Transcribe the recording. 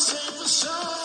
Save the sun.